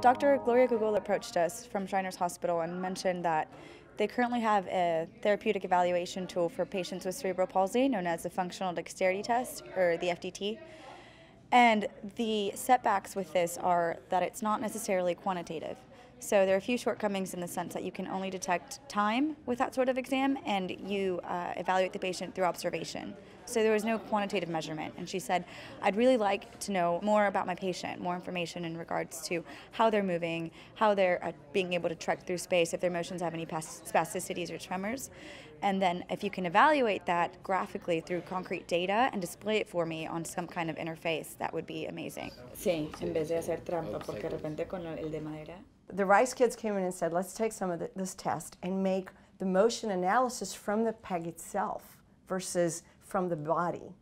Dr. Gloria Gogola approached us from Shriners Hospital and mentioned that they currently have a therapeutic evaluation tool for patients with cerebral palsy known as the Functional Dexterity Test, or the FDT. And the setbacks with this are that it's not necessarily quantitative. So there are a few shortcomings in the sense that you can only detect time with that sort of exam and you uh, evaluate the patient through observation. So there was no quantitative measurement. And she said, I'd really like to know more about my patient, more information in regards to how they're moving, how they're uh, being able to trek through space, if their motions have any spasticities or tremors. And then if you can evaluate that graphically through concrete data and display it for me on some kind of interface, that would be amazing. Sí, en vez de hacer trampa, porque de repente con el de madera. The Rice kids came in and said, let's take some of the, this test and make the motion analysis from the peg itself versus from the body.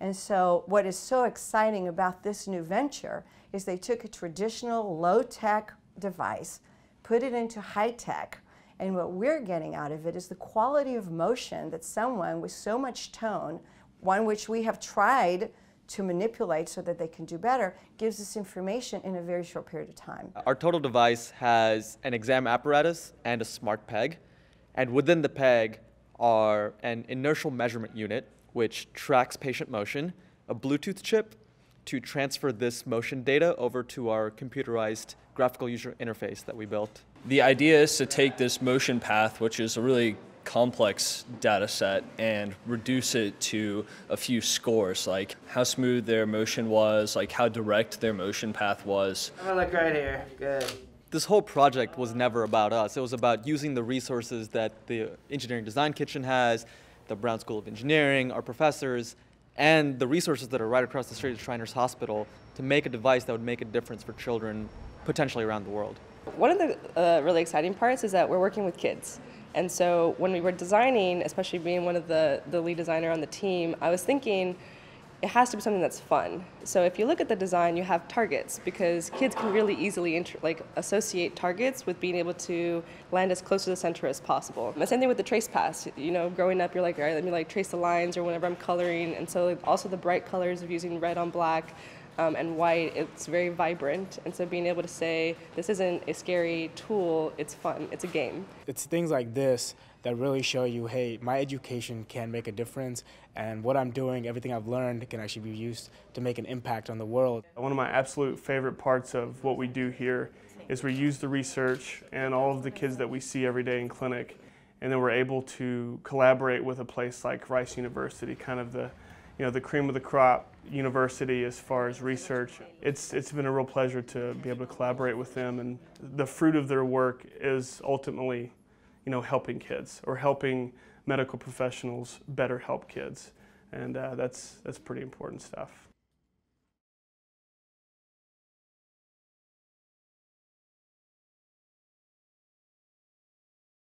And so what is so exciting about this new venture is they took a traditional low-tech device, put it into high-tech, and what we're getting out of it is the quality of motion that someone with so much tone, one which we have tried to manipulate so that they can do better, gives us information in a very short period of time. Our total device has an exam apparatus and a smart peg. And within the peg are an inertial measurement unit, which tracks patient motion, a Bluetooth chip to transfer this motion data over to our computerized graphical user interface that we built. The idea is to take this motion path, which is a really complex data set, and reduce it to a few scores, like how smooth their motion was, like how direct their motion path was. I'm gonna look right here. Good. This whole project was never about us. It was about using the resources that the Engineering Design Kitchen has, the Brown School of Engineering, our professors, and the resources that are right across the street at Shriners Hospital to make a device that would make a difference for children potentially around the world. One of the uh, really exciting parts is that we're working with kids. And so when we were designing, especially being one of the, the lead designer on the team, I was thinking, it has to be something that's fun. So if you look at the design, you have targets because kids can really easily like associate targets with being able to land as close to the center as possible. The same thing with the trace pass. You know, growing up, you're like, all right, let me like trace the lines or whenever I'm coloring. And so like, also the bright colors of using red on black. Um, and white, it's very vibrant. And so being able to say, this isn't a scary tool, it's fun, it's a game. It's things like this that really show you, hey, my education can make a difference, and what I'm doing, everything I've learned, can actually be used to make an impact on the world. One of my absolute favorite parts of what we do here is we use the research and all of the kids that we see every day in clinic, and then we're able to collaborate with a place like Rice University, kind of the you know, the cream of the crop university as far as research. It's, it's been a real pleasure to be able to collaborate with them and the fruit of their work is ultimately you know, helping kids or helping medical professionals better help kids. And uh, that's, that's pretty important stuff.